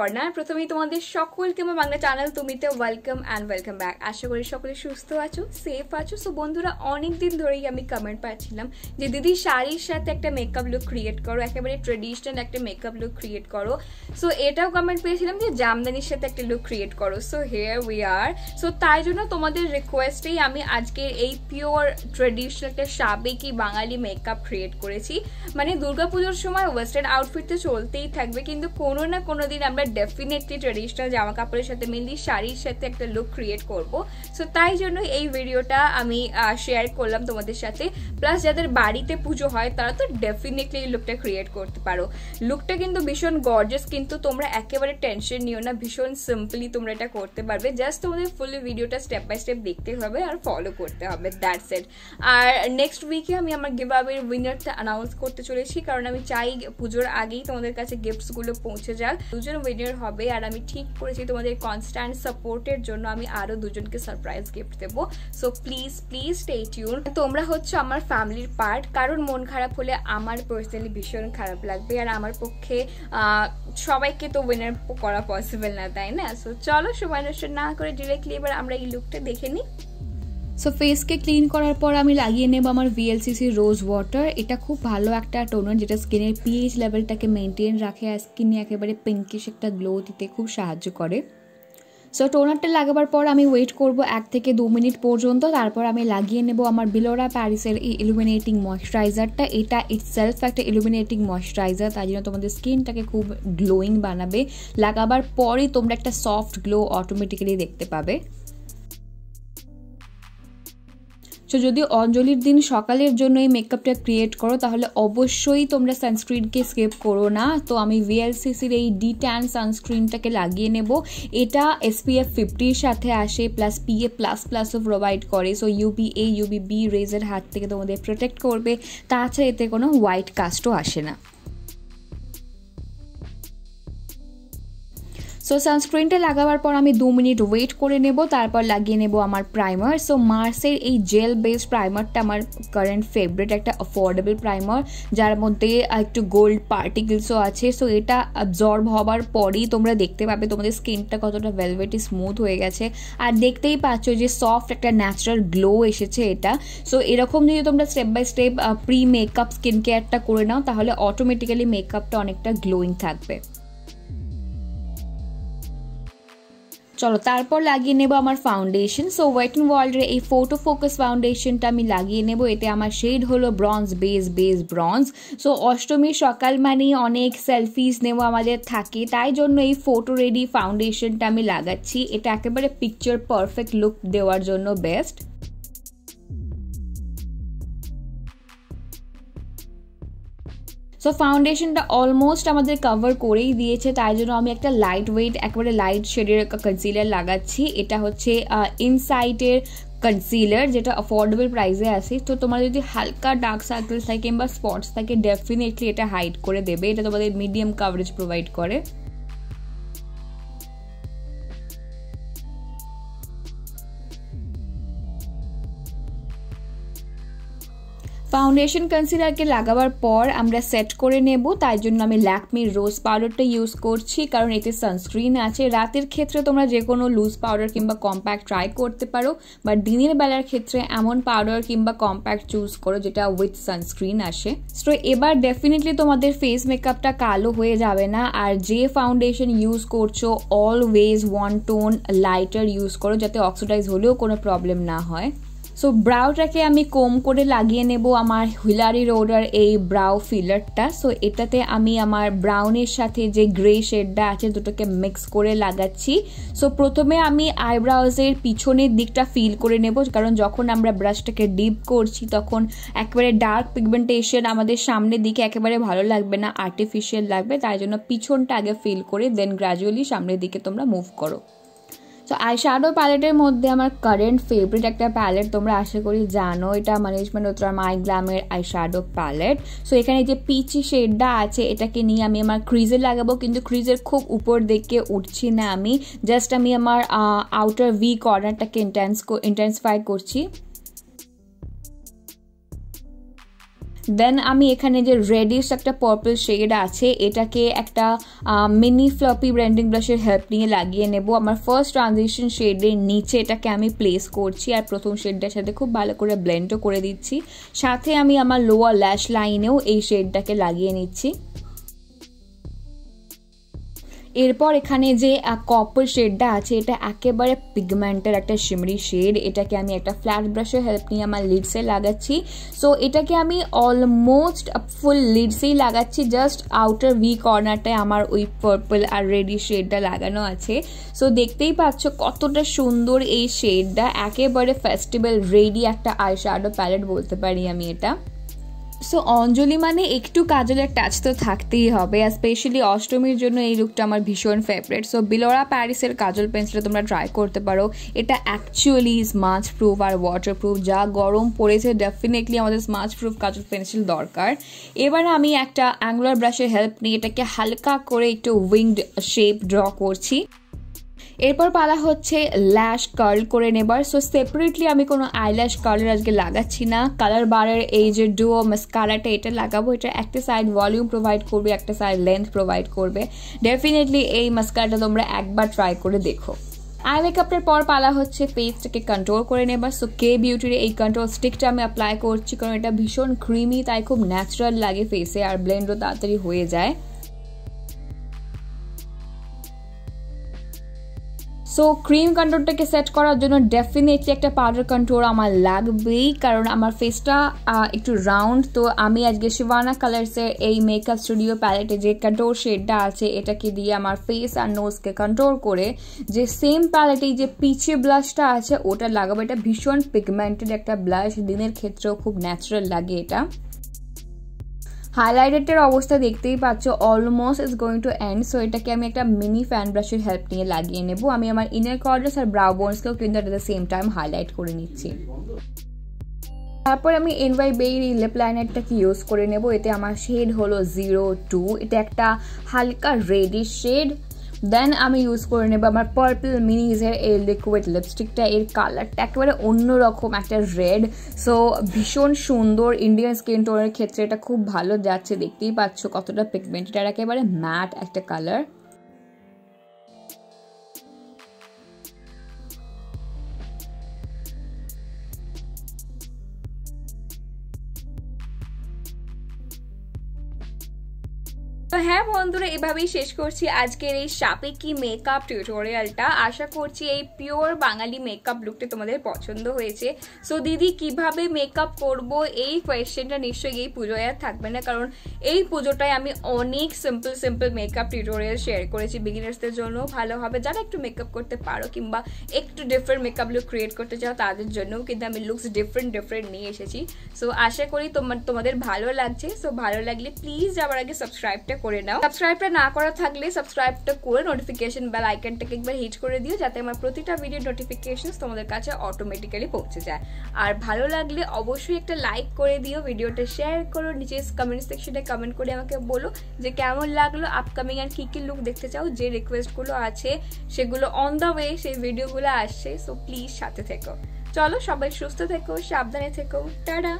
বন্ধুরা প্রথমেই তোমাদের সকলকে আমার বাংলা চ্যানেল তুমিতে ওয়েলকাম অ্যান্ড ওয়েলকাম ব্যাক আশা করি সকলে সুস্থ আছো সেফ আছো। সো বন্ধুরা অনেক দিন ধরেই আমি কমেন্ট পাচ্ছিলাম যে, দিদি, শাড়ির সাথে একটা মেকআপ লুক ক্রিয়েট করো, একেবারে ট্রেডিশনাল একটা মেকআপ লুক ক্রিয়েট করো। সো এটাও কমেন্ট পেয়েছিলাম যে, জামদানির সাথে একটা লুক ক্রিয়েট করো। So here we are so তাই জন্য তোমাদের রিকোয়েস্টেই আমি আজকে এই পিওর ট্রেডিশনাল একটা সাবেকি বাঙালি মেকআপ ক্রিয়েট করেছি। মানে দুর্গাপুজোর সময় ওয়েস্টার্ন আউটফিট তো চলতেই থাকবে, কিন্তু কোনো না কোনো দিন আমরা ডেফিনেটলি ট্রেডিশনাল জামা কাপড়ের সাথে মেনলি শাড়ির সাথে একটা লুক ক্রিয়েট করব। সো তাই জন্য এই ভিডিওটা আমি শেয়ার করলাম তোমাদের সাথে। প্লাস যাদের বাড়িতে পুজো হয়, তারা তো ডেফিনেটলি এই লুকটা ক্রিয়েট করতে পারো। লুকটা কিন্তু ভীষণ গর্জাস কিন্তু তোমরা একেবারে টেনশন নিও না। ভীষণ সিম্পলি তোমরা এটা করতে পারবে। জাস্ট তোমাদের ফুল ভিডিওটা স্টেপ বাই স্টেপ দেখতে হবে আর ফলো করতে হবে। দ্যাটস ইট আর নেক্সট উইকে আমি আমার গিভ আওয়ের উইনারটা অ্যানাউন্স করতে চলেছি। কারণ আমি চাই পুজোর আগেই তোমাদের কাছে গিফটসগুলো পৌঁছে যাক। দুজন উইনার হবে আর আমি ঠিক করেছি তোমাদের কনস্ট্যান্ট সাপোর্টের জন্য আমি আরও দুজনকে সারপ্রাইজ গিফট দেবো। So please please stay tune তোমরা হচ্ছে আমার ফ্যামিলির পার্ট কারণ মন খারাপ হলে আমার পার্সোনালি ভীষণ খারাপ লাগবে। আর আমার পক্ষে সবাইকে তো উইনার করা পসিবল না, তাই না? সো চলো, সময় নষ্ট না করে ডিরেক্টলি এবার আমরা এই লুকটা দেখে নিই। সো ফেসকে ক্লিন করার পর আমি লাগিয়ে নেব আমার ভিএলসিসি রোজ ওয়াটার এটা খুব ভালো একটা টোনার, যেটা স্কিনের পিএইচ লেভেলটাকে মেনটেন রাখে আর স্কিনে একেবারে পিঙ্কিশ একটা গ্লো দিতে খুব সাহায্য করে। সো টোনারটা লাগাবার পর আমি ওয়েট করব এক থেকে দু মিনিট পর্যন্ত। তারপর আমি লাগিয়ে নেব আমার বিলোরা প্যারিসের এই ইলুমিনেটিং ময়শ্চারাইজারটা এটা ইটসেলফ একটা ইলুমিনেটিং ময়শ্চারাইজার তাই জন্য তোমাদের স্কিনটাকে খুব গ্লোয়িং বানাবে। লাগাবার পরই তোমরা একটা সফট গ্লো অটোমেটিক্যালি দেখতে পাবে। সো যদি অঞ্জলির দিন সকালের জন্য এই মেকআপটা ক্রিয়েট করো, তাহলে অবশ্যই তোমরা সানস্ক্রিনকে স্কেপ করো না। তো আমি ভিএলসিসির এই ডি ট্যান সানস্ক্রিনটাকে লাগিয়ে নেব। এটা এসপিএফ ফিফটির সাথে আসে প্লাস পিএ প্লাস প্লাসও প্রোভাইড করে। So UV A UV B রেজের হাত থেকে তোমাদের প্রোটেক্ট করবে। তাছাড়া এতে কোনো হোয়াইট কাস্টও আসে না। সো সানস্ক্রিনটা লাগাবার পর আমি দু মিনিট ওয়েট করে নেব, তারপর লাগিয়ে নেব আমার প্রাইমার সো মার্সের এই জেল বেসড প্রাইমারটা আমার কারেন্ট ফেভারিট একটা অফোর্ডেবল প্রাইমার যার মধ্যে একটু গোল্ড পার্টিকেলসও আছে। সো এটা অবজর্ব হবার পরেই তোমরা দেখতে পাবে তোমাদের স্কিনটা কতটা ভেলভেটি স্মুথ হয়ে গেছে। আর দেখতেই পাচ্ছ যে সফট একটা ন্যাচারাল গ্লো এসেছে এটা। সো এরকম যদি তোমরা step by step pre makeup skin কেয়ারটা করে নাও, তাহলে অটোমেটিক্যালি মেকআপটা অনেকটা গ্লোয়িং থাকবে। চলো, তারপর লাগিয়ে নেব আমার ফাউন্ডেশন সো ওয়েট অ্যান্ড ওয়ার্ল্ডের এই ফোটো ফোকাস ফাউন্ডেশনটা আমি লাগিয়ে নেব। এতে আমার শেড হলো bronze base base bronze so অষ্টমীর সকাল মানে অনেক সেলফিস নেওয়া আমাদের থাকে। তাই জন্য এই ফোটো রেডি ফাউন্ডেশনটা আমি লাগাচ্ছি। এটা একেবারে পিকচার পারফেক্ট লুক দেওয়ার জন্য বেস্ট সো ফাউন্ডেশনটা অলমোস্ট আমাদের কভার করেই দিয়েছে। তাই জন্য আমি একটা লাইট ওয়েট একেবারে লাইট শেডের কনসিলার লাগাচ্ছি। এটা হচ্ছে ইনসাইটের কনসিলার যেটা অফোর্ডেবল প্রাইসে আছে। তো তোমার যদি হালকা ডার্ক সার্কেলস থাকে কিংবা স্পটস থাকে ডেফিনেটলি এটা হাইড করে দেবে। এটা তোমাদের মিডিয়াম কাভারেজ প্রোভাইড করে। ফাউন্ডেশন কনসিলারকে লাগাবার পর আমরা সেট করে নেব। তাই জন্য আমি ল্যাকমির রোজ পাউডারটা ইউজ করছি, কারণ এতে সানস্ক্রিন আছে। রাতের ক্ষেত্রে তোমরা যে কোনো লুজ পাউডার কিংবা কম্প্যাক্ট ট্রাই করতে পারো বা দিনের বেলার ক্ষেত্রে এমন পাউডার কিংবা কম্প্যাক্ট চুজ করো যেটা উইথ সানস্ক্রিন আসে। সো এবার ডেফিনেটলি তোমাদের ফেস মেকআপটা কালো হয়ে যাবে না, আর যে ফাউন্ডেশন ইউজ করছ always one tone lighter use করো, যাতে অক্সিডাইজ হলেও কোনো প্রবলেম না হয়। সো ব্রাউটাকে আমি কম করে লাগিয়ে নেব আমার হুইলারি রোডার এই ব্রাউ ফিলারটা সো এটাতে আমি আমার ব্রাউনের সাথে যে গ্রে শেডটা আছে, দুটোকে মিক্স করে লাগাচ্ছি। সো প্রথমে আমি আইব্রাউজের পিছনের দিকটা ফিল করে নেব, কারণ যখন আমরা ব্রাশটাকে ডিপ করছি, তখন একেবারে ডার্ক পিগমেন্টেশন আমাদের সামনের দিকে একেবারে ভালো লাগবে না আর্টিফিশিয়াল লাগবে, তাই জন্য পিছনটা আগে ফিল করে দেন গ্র্যাজুয়ালি সামনের দিকে তোমরা মুভ করো। তো আই শ্যাডো প্যালেটের মধ্যে আমার কারেন্ট ফেভারিট একটা প্যালেট তোমরা আশা করি জানো। এটা management Uttara my eye shadow palette so এখানে যে পিচি শেডটা আছে, এটাকে নিয়ে আমি আমার ক্রিজে লাগাবো। কিন্তু ক্রিজের খুব উপর দিকে উঠছি না আমি। জাস্ট আমি আমার আউটার ভি কর্নারটাকে ইন্টেন্স ইন্টেন্সিফাই করছি। দেন আমি এখানে যে রেডিশ একটা পার্পল শেড আছে, এটাকে একটা মিনি ফ্লপি ব্র্যান্ডিং ব্রাশের হেল্প নিয়ে লাগিয়ে নেব। আমার ফার্স্ট ট্রানজিশন শেডের নিচে এটাকে আমি প্লেস করছি আর প্রথম শেডটার সাথে খুব ভালো করে ব্লেন্ডও করে দিচ্ছি। সাথে আমি আমার লোয়ার ল্যাশ লাইনেও এই শেডটাকে লাগিয়ে নিচ্ছি। এরপর এখানে যে কপার শেডটা আছে, এটা একেবারে পিগমেন্টের একটা শিমরি শেড এটাকে আমি একটা ফ্ল্যাট ব্রাশের হেল্প নিয়ে আমার লিডসে লাগাচ্ছি। সো এটাকে আমি অলমোস্ট ফুল লিডসেই লাগাচ্ছি। জাস্ট আউটার ভি কর্নারটায় আমার ওই পার্পল আর রেডি শেডটা লাগানো আছে। সো দেখতেই পাচ্ছ কতটা সুন্দর এই শেডটা একেবারে ফেস্টিভ্যাল রেডি একটা আই শ্যাডো প্যালেট বলতে পারি আমি এটা। সো অঞ্জলি মানে একটু কাজলের টাচ তো থাকতেই হবে, আর স্পেশালি অষ্টমীর জন্য এই লুকটা আমার ভীষণ ফেভারেট সো বিলোরা প্যারিসের কাজল পেন্সিলটা তোমরা ট্রাই করতে পারো। এটা অ্যাকচুয়ালি স্মাচ প্রুফ আর ওয়াটার প্রুফ যা গরম পড়েছে ডেফিনেটলি আমাদের স্মাচ প্রুফ কাজল পেন্সিল দরকার। এবার আমি একটা অ্যাঙ্গুলার ব্রাশের হেল্প নিয়ে এটাকে হালকা করে একটু উইংড শেপ ড্র করছি। এরপর পালা হচ্ছে ল্যাশ কার্ল করে নেবার। সো সেপারেটলি আমি কোনো আইল্যাশ কার্লের আজকে লাগাচ্ছি না। কালার বারের এই যে ডুও মাস্কারাটা এটা লাগাবো। এটা একটা সাইড ভলিউম প্রোভাইড করবে, একটা সাইড লেন্থ প্রোভাইড করবে। ডেফিনেটলি এই মাস্কারাটা তোমরা একবার ট্রাই করে দেখো। আই মেকআপের পর পালা হচ্ছে ফেসটাকে কন্ট্রোল করে নেবার। সো কে বিউটির এই কন্ট্রোল স্টিকটা আমি অ্যাপ্লাই করছি, কারণ এটা ভীষণ ক্রিমি তাই খুব ন্যাচারাল লাগে ফেসে আর ব্লেন্ডও তাড়াতাড়ি হয়ে যায়। সো ক্রিম কন্ট্রোলটাকে সেট করার জন্য ডেফিনেটলি একটা পাউডার কন্ট্রোল আমার লাগবেই, কারণ আমার ফেসটা একটু রাউন্ড তো আমি আজকে শিবানা কালার্সের এই মেকআপ স্টুডিও প্যালেটে যে কন্ট্রোল শেডটা আছে, এটাকে দিয়ে আমার ফেস আর নোজকে কন্ট্রোল করে যে সেম প্যালেটে যে পিচে ব্লাশটা আছে, ওটা লাগাবো। এটা ভীষণ পিগমেন্টেড একটা ব্লাশ দিনের ক্ষেত্রেও খুব ন্যাচারাল লাগে এটা। হাইলাইটের অবস্থা দেখতেই পাচ্ছ almost is going to end so এটাকে আমি একটা মিনি ফ্যান ব্রাশের হেল্প নিয়ে লাগিয়ে নেব। আমি আমার ইনার কর্ডার্স আর ব্রাউ বোনসকেও কিন্তু at the same time highlight করে নিচ্ছি। তারপর আমি এনওয়াই বেইর এই লিপ লাইনারটাকে ইউজ করে নেব। এতে আমার শেড হলো জিরো টু এটা একটা হালকা রেডিশ শেড দেন আমি ইউজ করে নেব আমার পার্পল মিনিজের এই লিকুইড লিপস্টিকটা এর কালারটা একেবারে অন্যরকম, একটা রেড সো ভীষণ সুন্দর ইন্ডিয়ান স্কিন টোনের ক্ষেত্রে এটা খুব ভালো যাচ্ছে। দেখতেই পাচ্ছ কতটা পিগমেন্টেড আর একেবারে ম্যাট একটা কালার তো হ্যাঁ বন্ধুরা, এভাবেই শেষ করছি আজকের এই সাপেকি মেকআপ টিউটোরিয়ালটা আশা করছি এই পিওর বাঙালি মেকআপ লুকটা তোমাদের পছন্দ হয়েছে। সো দিদি, কীভাবে মেকআপ করব? এই কোয়েশ্চেনটা নিশ্চয়ই এই পুজোয় আর থাকবে না। কারণ এই পুজোটায় আমি অনেক simple simple makeup tutorial share করেছি বিগিনার্সদের জন্য। ভালো হবে। যারা একটু মেকআপ করতে পারো কিংবা একটু ডিফারেন্ট মেকআপ লুক ক্রিয়েট করতে চাও, তাদের জন্যও কিন্তু আমি লুকস ডিফারেন্ট ডিফারেন্ট নিয়ে এসেছি। সো আশা করি তোমার তোমাদের ভালো লাগছে। সো ভালো লাগলে প্লিজ যাওয়ার আগে সাবস্ক্রাইবটা করে নাও। সাবস্ক্রাইবটা না করা থাকলে সাবস্ক্রাইবটা করে নোটিফিকেশন বেল আইকনটাকে একবার হিট করে দিও, যাতে আমার প্রতিটা ভিডিও নোটিফিকেশন তোমাদের কাছে অটোমেটিক্যালি পৌঁছে যায়। আর ভালো লাগলে অবশ্যই একটা লাইক করে দিও ভিডিওটা শেয়ার করো, নিচে কমেন্ট সেকশনে কমেন্ট করে আমাকে বলো যে কেমন লাগল আপকামিং আর কী কী লুক দেখতে চাও, যে রিকোয়েস্টগুলো আছে সেগুলো অন দ্য ওয়ে সেই ভিডিওগুলো আসছে সো প্লিজ সাথে থেকো। চলো সবাই সুস্থ থেকো, সাবধানে থেকো, টাটা!